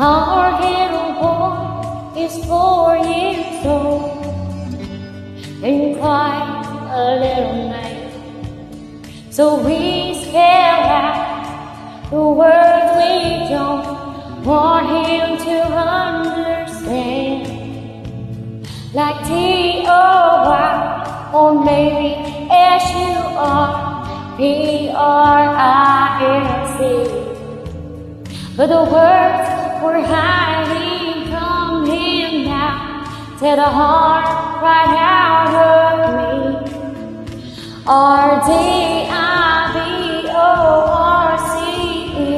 Our little boy is four years old and quite a little man. So we spell out the words we don't want him to understand. Like T-O-Y or maybe S-U-R, P-R-I-S-E. But the words were hiding from him now. Tear the heart right out of me. R D I B O R C E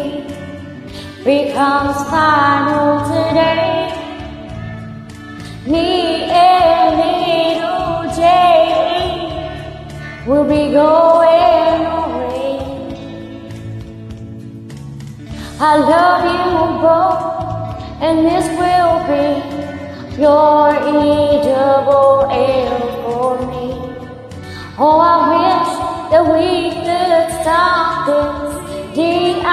becomes final today. Me and little J will be going away. I love you your edible ale for me. Oh, I wish that we could stop this D-I-V-O-R-C.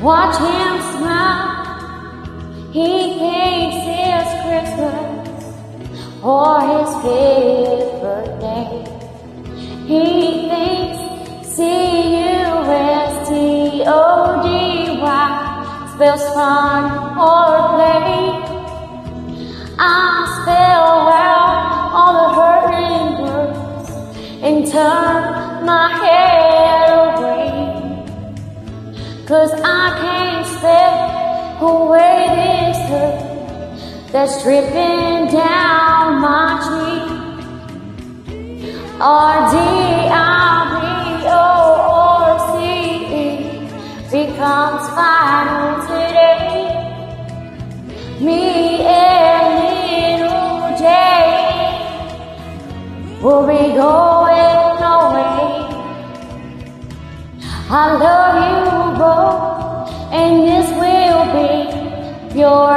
Watch him smile. He thinks it's Christmas or his fifth spells fun or play. I spell out all the hurting words and turn my head away. Cause I can't spell away this hurt that's dripping down my cheek. R-D-I-B-O-R-C-E We'll be going away. I love you both, and this will be your.